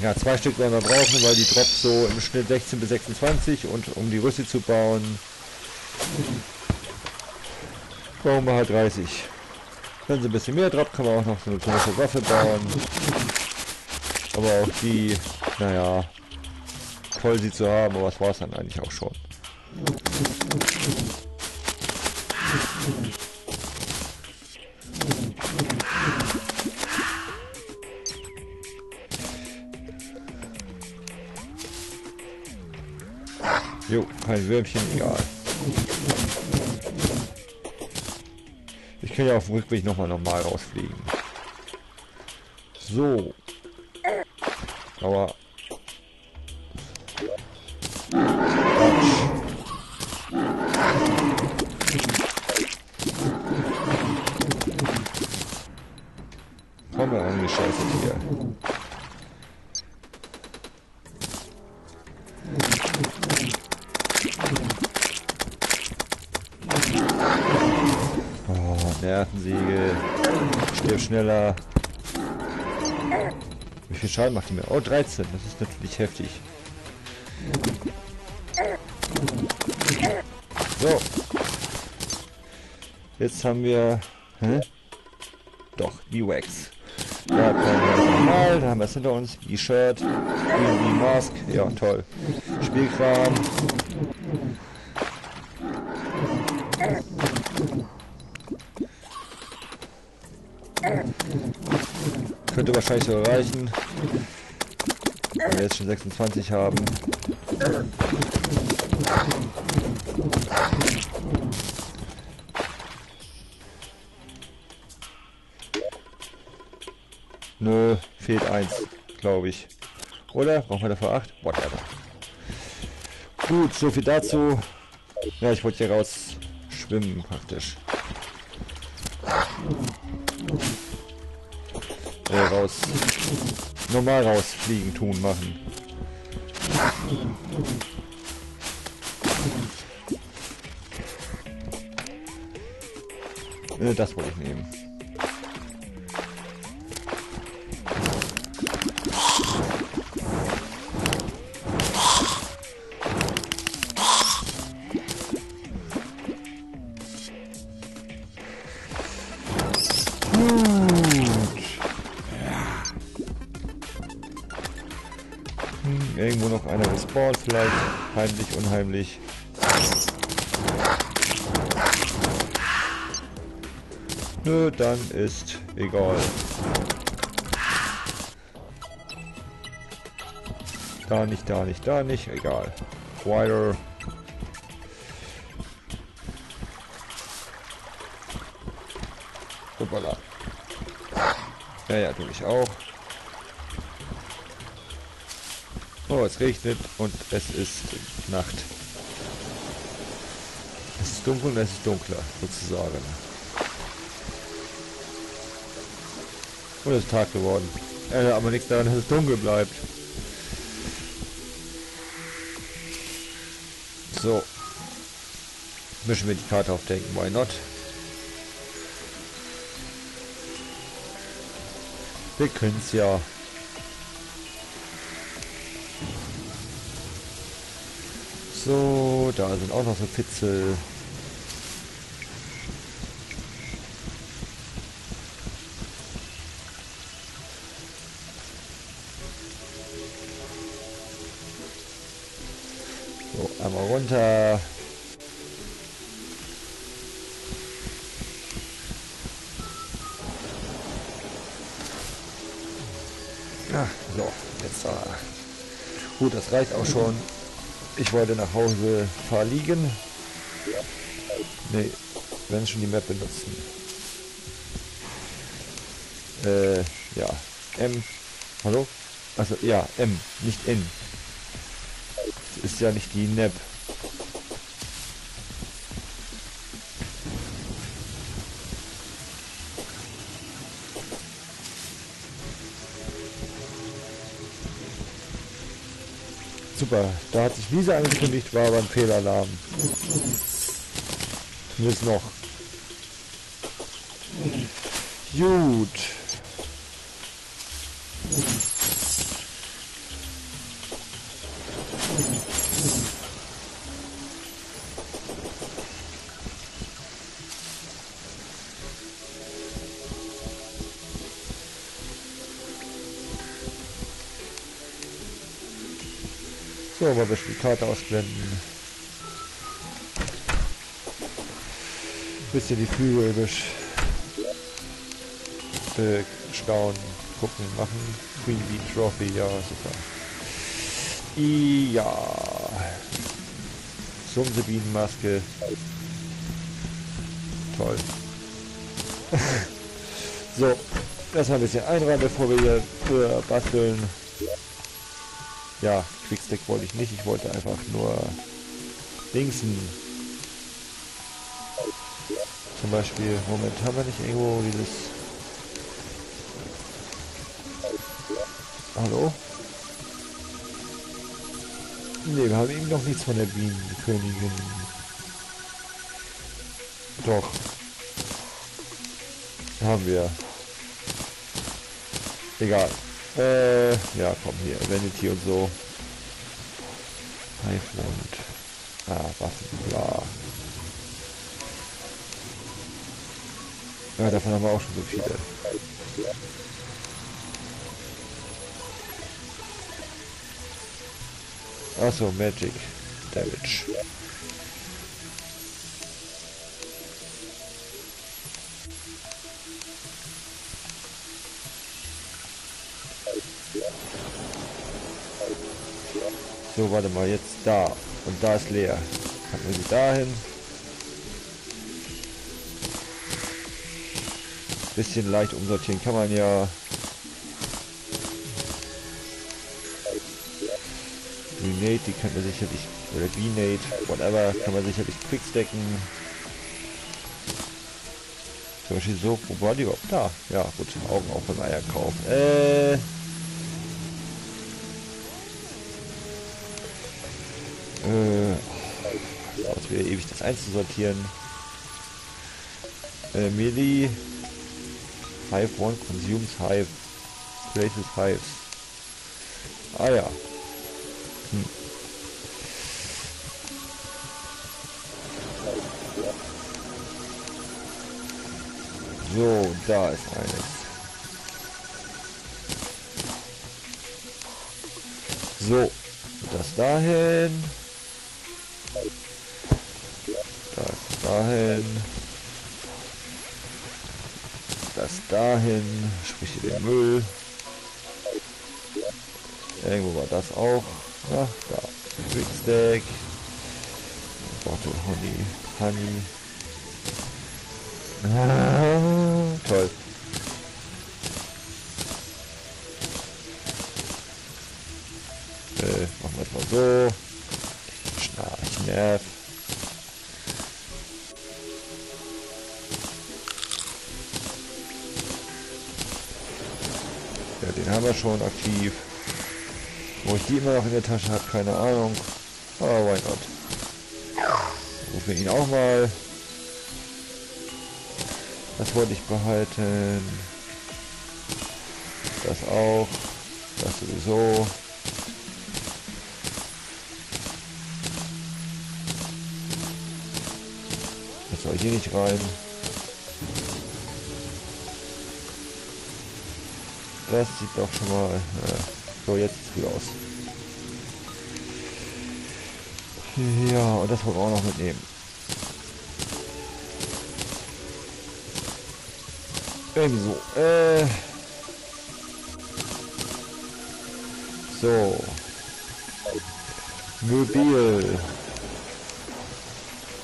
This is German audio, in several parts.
Ja, zwei Stück werden wir brauchen, weil die droppt so im Schnitt 16 bis 26 und um die Rüste zu bauen, brauchen wir halt 30. Wenn sie ein bisschen mehr droppt, können wir auch noch so eine große Waffe bauen. Aber auch die, naja, toll sie zu haben, aber das war es dann eigentlich auch schon. Jo, kein Würmchen, egal. Ich kann ja auf dem Rückweg nochmal normal rausfliegen. So. Aber... Komm mal angescheißert hier. Nervensäge. Stirb schneller. Wie viel Schaden macht die mir? Oh, 13. Das ist natürlich heftig. So. Jetzt haben wir... Hä? Doch, die Wax. Da normal, da haben wir es hinter uns. Die Shirt, die Mask. Ja, toll. Spielkram. Wahrscheinlich so reichen. Wenn wir jetzt schon 26 haben. Nö, fehlt eins, glaube ich. Oder? Brauchen wir dafür acht? Whatever. Gut, so viel dazu. Ja, ich wollte hier raus schwimmen praktisch. Raus. Normal rausfliegen, tun, machen. Äh, das wollte ich nehmen. Heimlich, unheimlich. Nö, dann ist egal. Da nicht, da nicht, da nicht, egal. Wire. Hoppala. Ja, ja, tue ich auch. Oh, es regnet und es ist Nacht. Es ist dunkel und es ist dunkler, sozusagen. Und es ist Tag geworden. Äh, aber nichts daran, dass es dunkel bleibt. So. Mischen wir die Karte aufdenken, why not? Wir können es ja. So, da sind auch noch so Pitzel. So, einmal runter. Ah, so, jetzt da. Gut, das reicht auch schon. Ich wollte nach Hause verliegen. Nee, wenn schon die Map benutzen. Äh, ja. M. Hallo? Also ja, M, nicht N. Das ist ja nicht die Map. Super, da hat sich Lisa angekündigt, war aber ein Fehlalarm. Zumindest noch. Gut. So, mal ein bisschen die Karte ausblenden. Bisschen die Flügel äh, schauen, gucken, machen. Freebie Trophy, ja, super. Ja. Sumsebienenmaske. Toll. so, das ein bisschen einräumen, bevor wir hier äh, basteln. Ja, Quickstack wollte ich nicht, ich wollte einfach nur linksen. Zum Beispiel, Moment, haben wir nicht irgendwo dieses... Hallo? Ne, wir haben eben noch nichts von der Bienenkönigin. Doch. Haben wir. Egal. Äh, ja, komm hier. Vanity und so. Highfront. Ah, Waffen, bla. Ja, davon haben wir auch schon so viele. Achso, Magic Damage. So, warte mal, jetzt da. Und da ist leer. Packen wir sie dahin. Bisschen leicht umsortieren kann man ja. Renate, die kann man sicherlich, oder Binate, whatever, kann man sicherlich quickstacken. Zum Beispiel so, wo war die überhaupt? Da, ja, gut, Augen auf beim Eier kaufen. Äh, Äh, dauert wieder ewig das einzusortieren. Äh, Melee. Hive one consumes Hive. Places Hives. Ah ja. Hm. So, da ist eines. So, das dahin. Dahin. Das dahin. Sprich hier den Müll. Irgendwo war das auch. Ja, da. Quickstack. Bottle Honey. Honey. Ah, toll. Schon aktiv. Wo ich die immer noch in der Tasche habe, keine Ahnung. Aber why not? Rufen ihn auch mal. Das wollte ich behalten. Das auch. Das sowieso. Das soll hier nicht rein. Das sieht doch schon mal... Äh, so, jetzt sieht's gut aus. Ja, und das wollen wir auch noch mitnehmen. Irgendwie so. Äh, so. Mobil.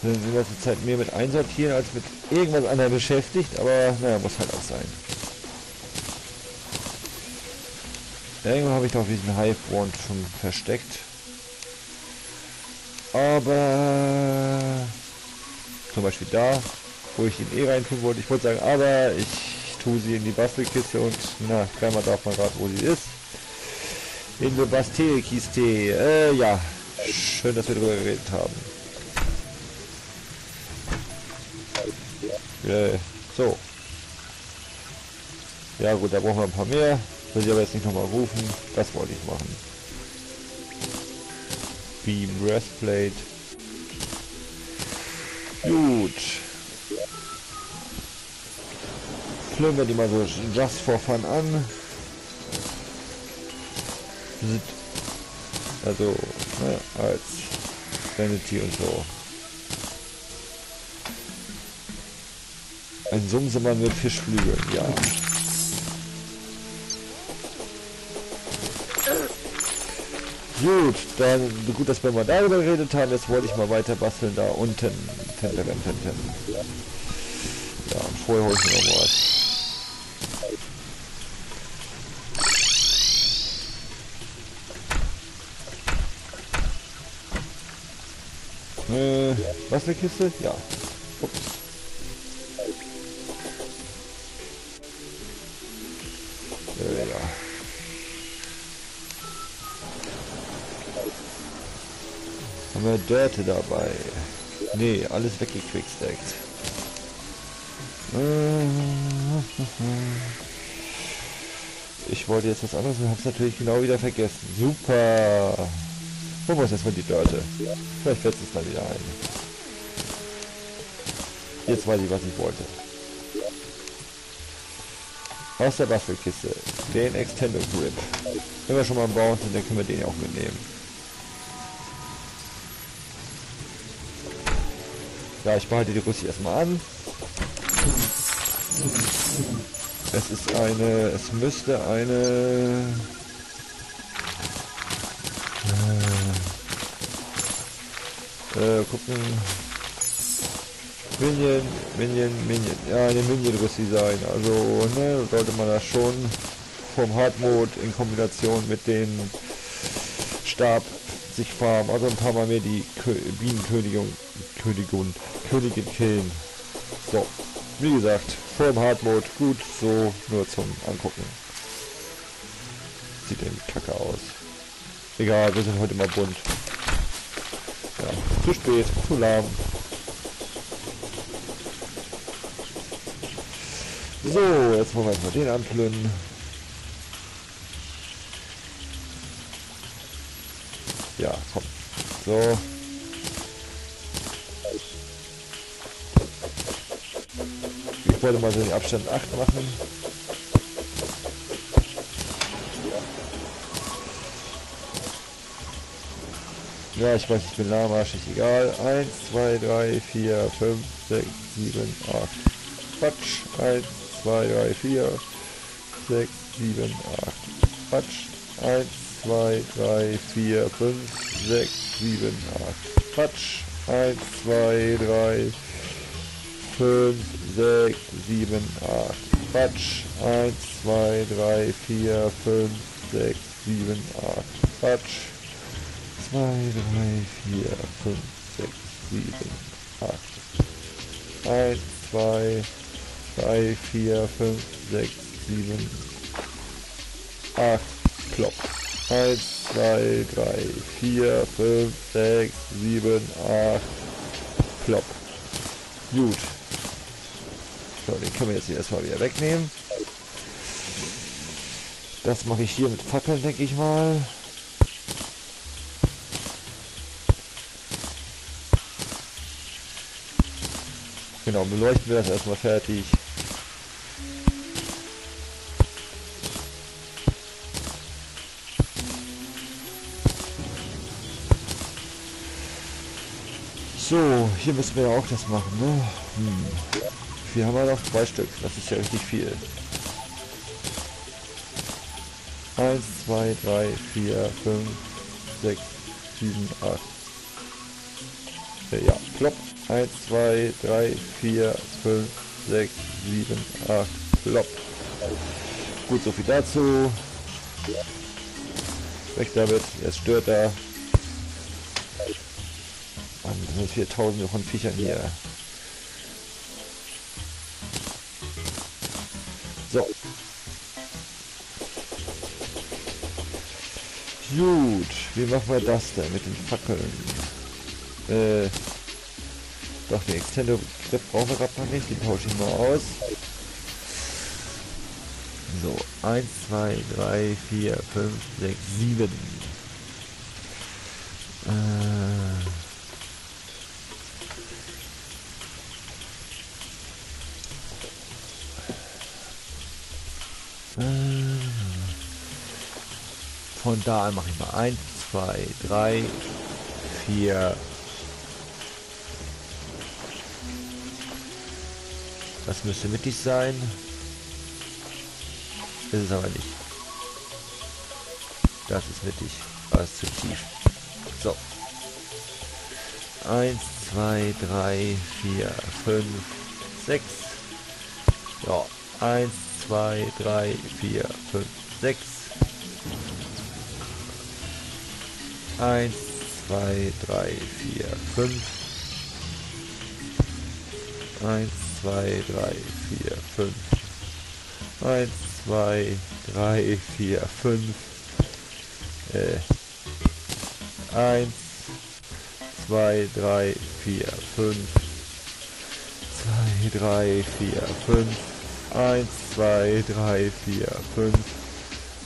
Sind in letzter Zeit mehr mit einsortieren als mit irgendwas anderem beschäftigt, aber naja, muss halt auch sein. Irgendwo habe ich doch diesen Hive Wand schon versteckt. Aber zum Beispiel da, wo ich ihn eh rein tun wollte. Ich wollte sagen, aber ich tue sie in die Bastelkiste und na, dreimal darf man gerade, wo sie ist. In der Bastelkiste. Äh, ja. Schön, dass wir darüber geredet haben. Äh, so. Ja gut, da brauchen wir ein paar mehr. Will ich aber jetzt nicht nochmal rufen. Das wollte ich machen. Beam Breastplate. Gut. Fliegen wir die mal so just for fun an. Also, ne, als Vanity und so. Ein Sumsemann mit Fischflügeln, ja. Gut, dann gut, dass wir mal darüber geredet haben. Jetzt wollte ich mal weiter basteln da unten. Tenten, tenten. Ja, und vorher hole ich mir noch was. Äh, was eine Kiste? Ja. Ups. Haben wir Dörte dabei? Nee, alles weggequickstackt. Äh, ich wollte jetzt was anderes und hab's natürlich genau wieder vergessen. Super! Holen wir uns erstmal die Dörte. Vielleicht fällt es dann wieder ein. Jetzt weiß ich, was ich wollte. Aus der Bastelkiste. Den Extendo Grip. Wenn wir schon mal Bauen sind, dann können wir den auch mitnehmen. Ja, ich behalte die Russi erstmal an. Es ist eine, es müsste eine äh, gucken. Minion, Minion, Minion. Ja, eine Minion-Russi sein. Also, ne, sollte man das schon vom Hard-Mode in Kombination mit dem Stab sich farmen. Also ein paar Mal mehr die Bienenkönigin, Königin, Königin killen. So, wie gesagt, vor dem Hard-Mode gut, so nur zum Angucken. Sieht irgendwie kacke aus. Egal, wir sind heute mal bunt. Ja, zu spät, zu lahm. So, jetzt wollen wir erstmal den anplünnen. Ja, komm. So. Wollte mal den Abstand 8 machen. Ja, ich weiß, ich bin lahmarschig, egal. 1, 2, 3, 4, 5, 6, 7, 8. Quatsch. 1, 2, 3, 4, 6, 7, 8. Quatsch. 1, 2, 3, 4, 5, 6, 7, 8. Quatsch. 1, 2, 3, 5, 6, 7, 8. Quatsch. 1, 2, 3, 4, 5, 6, 7, 8. Quatsch. 2, 3, 4, 5, 6, 7, 8. 1, 2, 3, 4, 5, 6, 7, 8. Klopp. 1, 2, 3, 4, 5, 6, 7, 8. Klopp. Gut. So, den können wir jetzt hier erstmal wieder wegnehmen. Das mache ich hier mit Fackeln, denke ich mal. Genau, beleuchten wir das erstmal fertig. So, hier müssen wir ja auch das machen, ne? Hm. Hier haben wir noch zwei Stück, das ist ja richtig viel. Eins, zwei, drei, vier, fünf, sechs, sieben, acht. Ja, plopp. 1, 2, 3, 4, 5, 6, 7, 8, plopp. Gut, so viel dazu. Weg damit, jetzt stört er. Mann, das sind 4000 von Viechern hier. Gut, wie machen wir das denn mit den Fackeln? Äh, doch, die Extendo Grip brauchen wir gerade noch nicht, die tausche ich mal aus. So, 1, 2, 3, 4, 5, 6, 7. Da mache ich mal 1, zwei, drei, vier. Das müsste mittig sein. Ist es aber nicht. Das ist mittig. Das ist zu tief. So. Eins, zwei, drei, vier, fünf, sechs. Ja. Eins, zwei, drei, vier, fünf, sechs. Eins, zwei, drei, vier, fünf. Eins, zwei, drei, vier, fünf. Eins, zwei, drei, vier, fünf. Äh, eins, zwei, drei, vier, fünf. Zwei, drei, vier, fünf. Eins, zwei, drei, vier, fünf.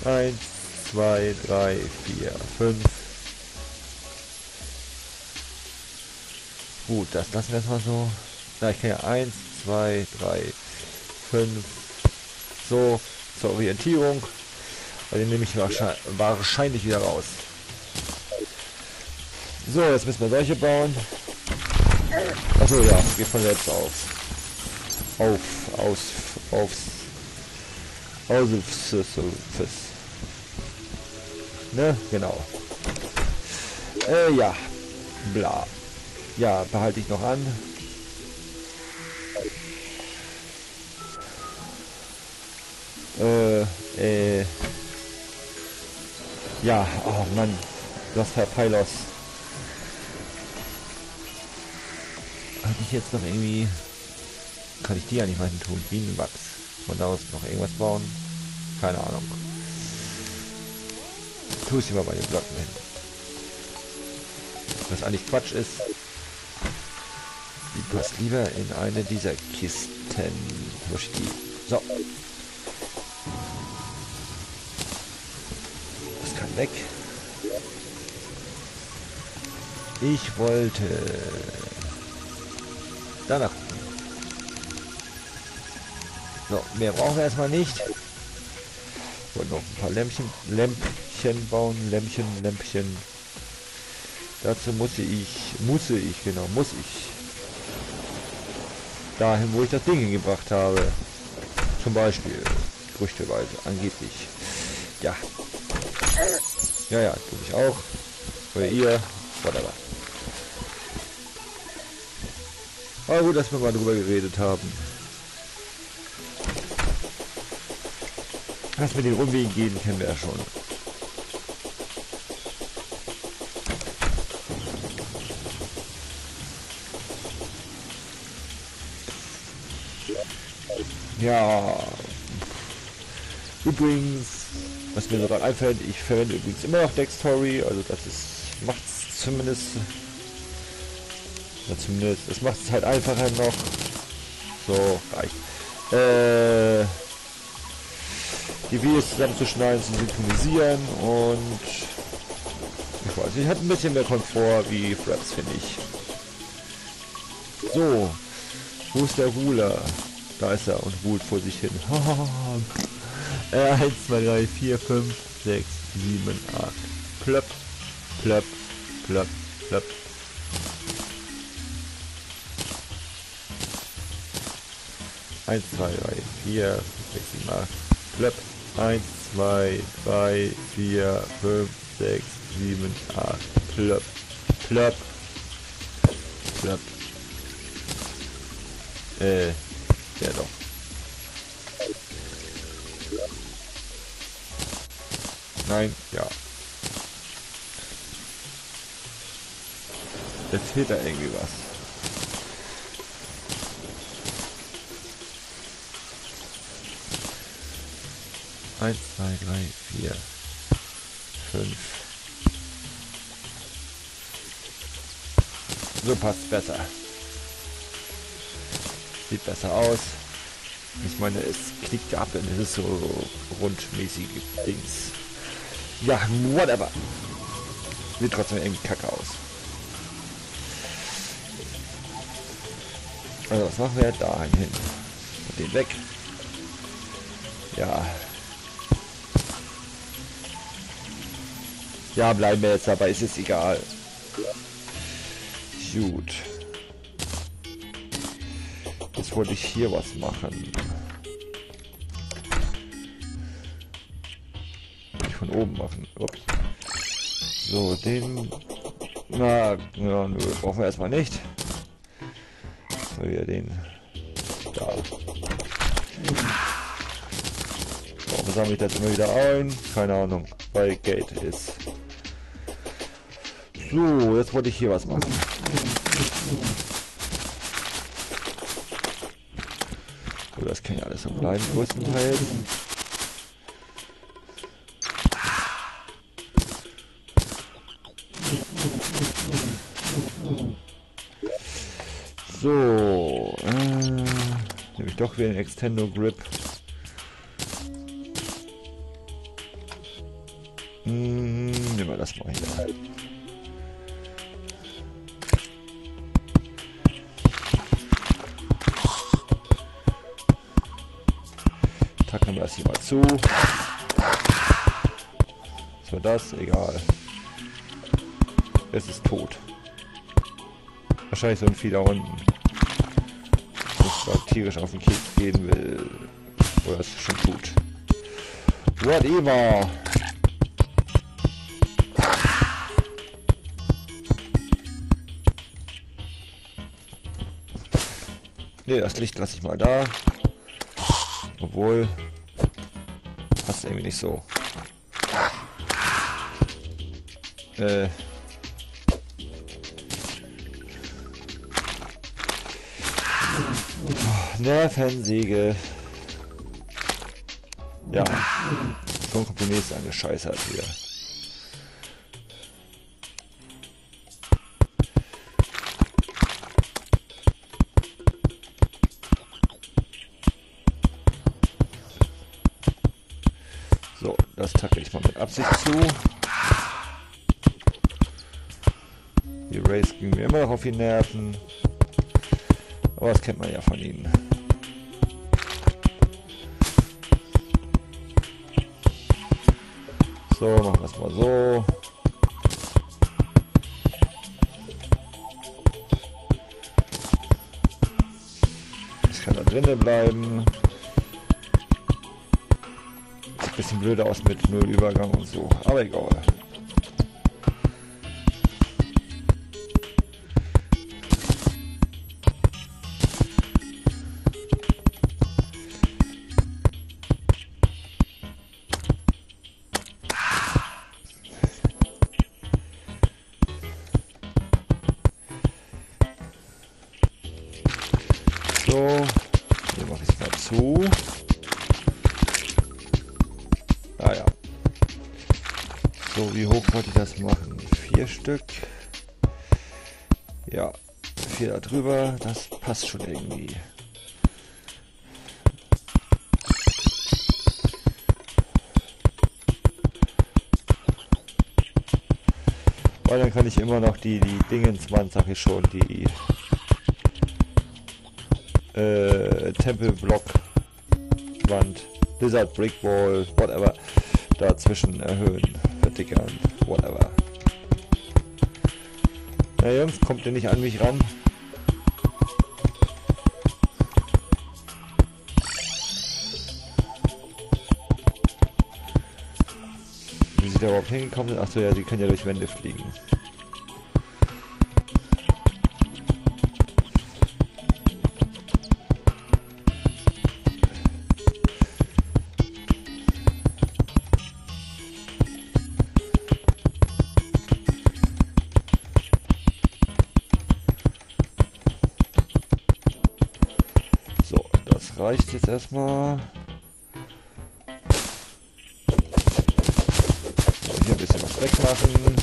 Eins, zwei, drei, vier, fünf. Gut, das lassen wir erstmal so. Na, ich kann ja eins, zwei, drei, fünf. So, zur Orientierung. Weil den nehme ich wahrscheinlich wieder raus. So, jetzt müssen wir solche bauen. Achso, ja, geht von selbst auf. Auf, aus, aufs, aus, Ne, genau. Äh, ja, bla. Ja, behalte ich noch an. Äh, äh. Ja, oh Mann. Das Herr Pylos. Habe ich jetzt noch irgendwie... Kann ich die ja nicht mal tun? Bienenwachs. Von da aus noch irgendwas bauen? Keine Ahnung. Tu es immer bei den Blöcken hin. Was eigentlich Quatsch ist. Passt lieber in eine dieser Kisten. Wo steht die? So. Das kann weg. Ich wollte danach. So, mehr brauchen wir erstmal nicht. Ich wollte noch ein paar Lämpchen, Lämpchen bauen, Lämpchen, Lämpchen. Dazu muss ich, muss ich, genau, muss ich dahin, wo ich das Ding hingebracht habe. Zum Beispiel Früchtewald, angeblich. Ja. Ja, ja, tue ich auch. Oder ihr, whatever. Aber gut, dass wir mal drüber geredet haben. Was mit den Umwegen gehen, kennen wir ja schon. Ja. Übrigens, was mir gerade einfällt, ich verwende übrigens immer noch Dextory, also das ist, macht's zumindest, ja, zumindest, es macht es halt einfacher noch. So, reicht. Äh, die Videos zusammenzuschneiden, zu synchronisieren und ich weiß nicht, hat ein bisschen mehr Komfort wie Fraps, finde ich. So, wo ist der Ruler? Da ist er und ruht vor sich hin. äh, 1, 2, 3, 4, 5, 6, 7, 8. Plöpp, plöpp, plöpp, plöpp. Eins, zwei, drei, vier, sechs, sieben, acht. Plöpp. Eins, zwei, drei, vier, fünf, sechs, sieben, acht. Plöpp. Plöpp. Plöpp. Äh. Ja doch. Nein, ja. Jetzt fehlt da irgendwie was. Eins, zwei, drei, vier, fünf. So passt besser. Sieht besser aus. Ich meine, es knickt ab und es ist so rundmäßige Dings. Ja, whatever. Sieht trotzdem irgendwie kacke aus. Also was machen wir da hin? Und den weg. Ja. Ja, bleiben wir jetzt dabei, ist es egal. Gut. Jetzt wollte ich hier was machen. Ich von oben machen. Ups. So, den... Na, ja, nö, brauchen wir erstmal nicht. So, wir den... Da. Warum sammle ich das immer wieder ein? Keine Ahnung, weil Gate ist. So, jetzt wollte ich hier was machen. So, das kann ja alles so bleiben, größtenteils. So, äh, nehme ich doch wieder den Extendo Grip. Zu. So, das, egal. Es ist tot. Wahrscheinlich so ein Vieh unten. Das da tierisch auf den Keks gehen will. Oder es schon tut. Whatever. Ne, das Licht lasse ich mal da. Obwohl, passt irgendwie nicht so. Äh. Nervensäge. Ja. Schon kommt die nächste eine Scheiße halt wieder. Zu. Die Race ging mir immer noch auf die Nerven. Aber das kennt man ja von ihnen. So, machen wir es mal so. Das kann da drinnen bleiben. Bisschen blöd aus mit Nullübergang und so, aber egal. Drüber. Das passt schon irgendwie. Weil dann kann ich immer noch die, die Dingenswand, sag ich schon, die äh, Tempelblock Wand, Lizard Brick Wall, whatever, dazwischen erhöhen, verdickern, whatever. Na Jungs, kommt ihr nicht an mich ran? Hingekommen sind? Achso, ja, sie können ja durch Wände fliegen. So, das reicht jetzt erstmal. Wegmachen.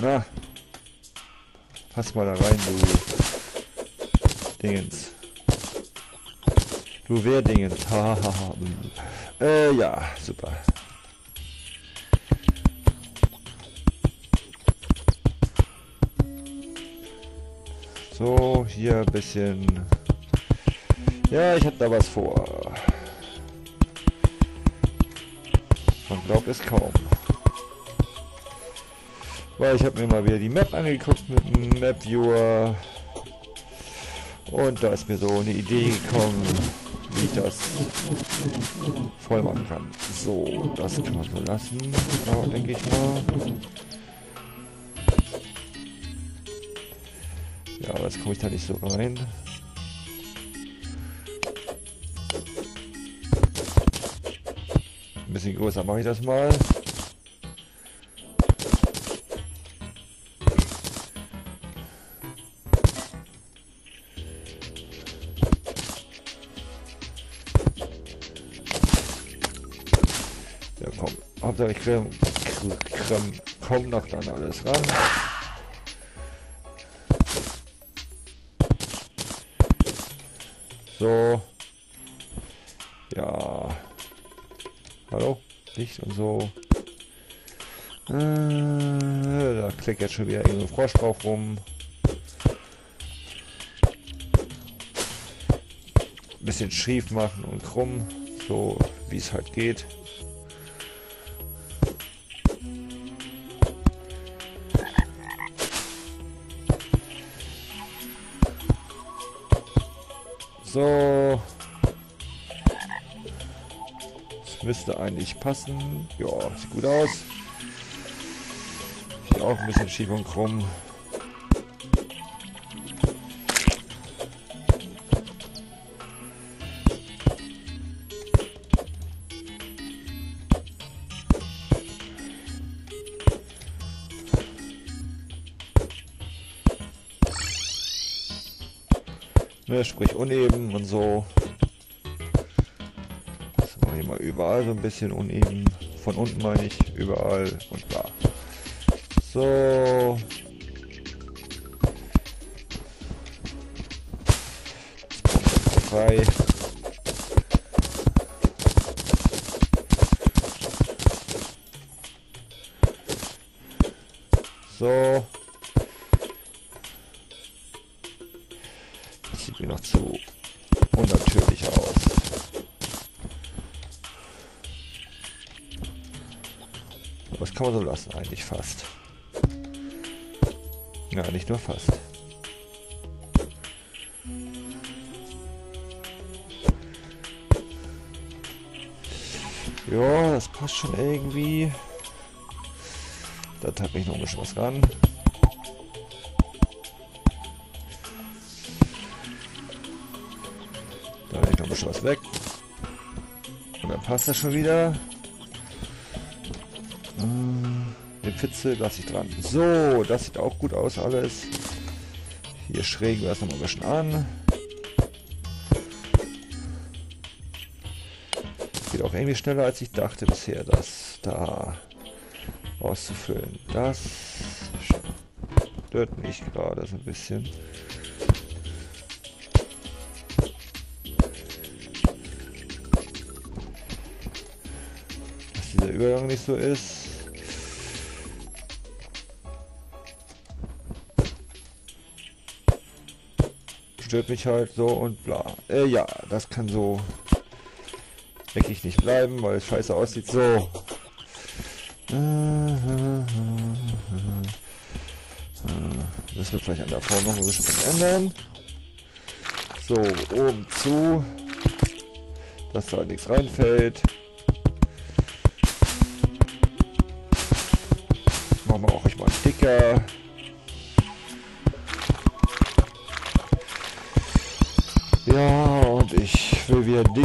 Na, pass mal da rein, du Dingens. Du Wehrdingens. Hahaha. äh, ja, super. Hier ein bisschen. Ja, ich habe da was vor. Man glaubt es kaum. Weil ich habe mir mal wieder die Map angeguckt mit dem Map Viewer. Und da ist mir so eine Idee gekommen, wie ich das voll machen kann. So, das kann man so lassen, denke ich mal. Ja, aber jetzt komme ich da nicht so rein. Ein bisschen größer mache ich das mal. Ja komm, Hauptsache ich kriege komm noch dann alles ran. So. Ja. Hallo? Licht und so. Äh, da klickt jetzt schon wieder irgendein Frosch drauf rum. Bisschen schief machen und krumm. So wie es halt geht. So. Das müsste eigentlich passen. Ja, sieht gut aus. Hier auch ein bisschen schief und sprich uneben und so. Das mache ich mal überall so ein bisschen uneben. Von unten meine ich überall und da. So. Jetzt frei. Unnatürlich aus. Aber das kann man so lassen, eigentlich fast. Ja, nicht nur fast. Ja, das passt schon irgendwie. Da tappe ich noch ein bisschen was ran. Bisschen was weg. Und dann passt das schon wieder. Hm, Den Pfitzel lasse ich dran. So, das sieht auch gut aus alles. Hier schrägen wir das nochmal ein bisschen an. Geht auch irgendwie schneller als ich dachte bisher, das da auszufüllen. Das stört mich gerade so ein bisschen. Dieser Übergang nicht so ist. Stört mich halt so und bla. Äh, ja, das kann so wirklich nicht bleiben, weil es scheiße aussieht. So. Das wird vielleicht an der Form noch ein bisschen ändern. So, oben zu. Dass da nichts reinfällt.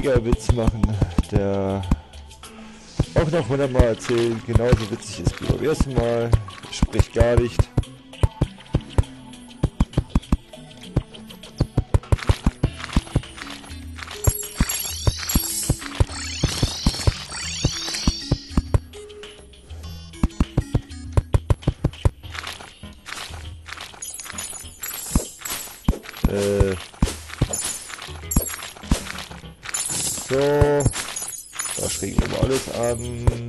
Digger-Witz machen, der auch noch hundertmal erzählt, genauso witzig ist wie beim ersten Mal. Spricht gar nicht. Alles an.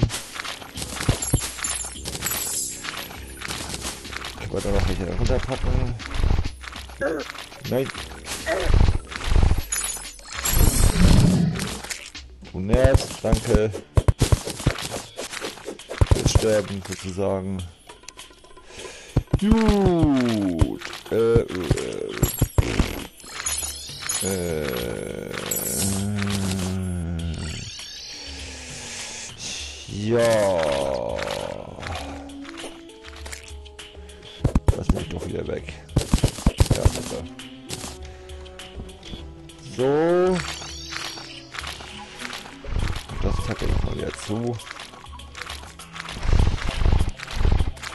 Wir da noch welche runterpacken. Nein. Du nervst, danke. Jetzt sterben sozusagen. Gut. Äh, äh, äh,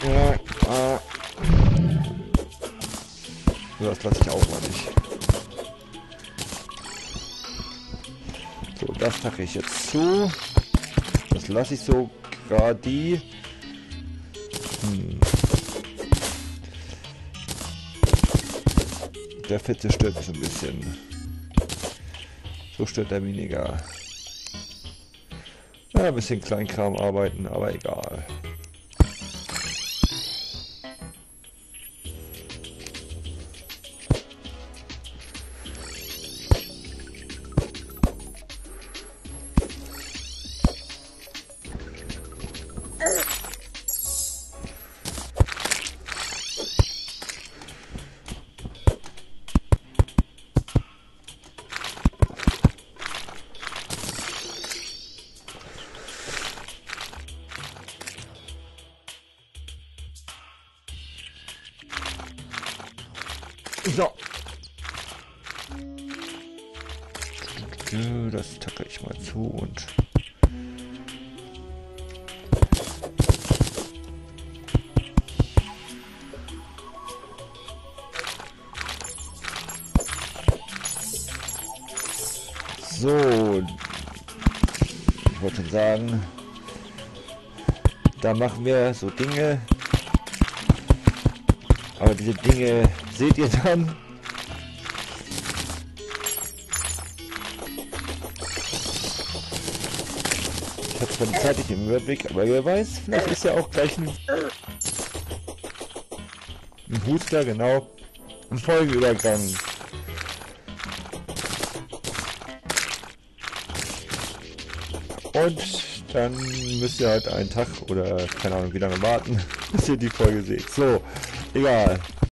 Ah. Das lasse ich auch mal nicht. So, das packe ich jetzt zu. Das lasse ich so gerade. Hm. Der Fette stört mich so ein bisschen. So stört er weniger. Ja, ein bisschen Kleinkram arbeiten, aber egal. So. Das tacke ich mal zu und... So, ich wollte sagen, da machen wir so Dinge, aber diese Dinge seht ihr dann. Ich habe zwar die Zeit nicht im Überblick, aber wer weiß, vielleicht ist ja auch gleich ein, ein Huster, genau, ein Folgeübergang. Und dann müsst ihr halt einen Tag oder keine Ahnung wie lange warten, bis ihr die Folge seht. So, egal.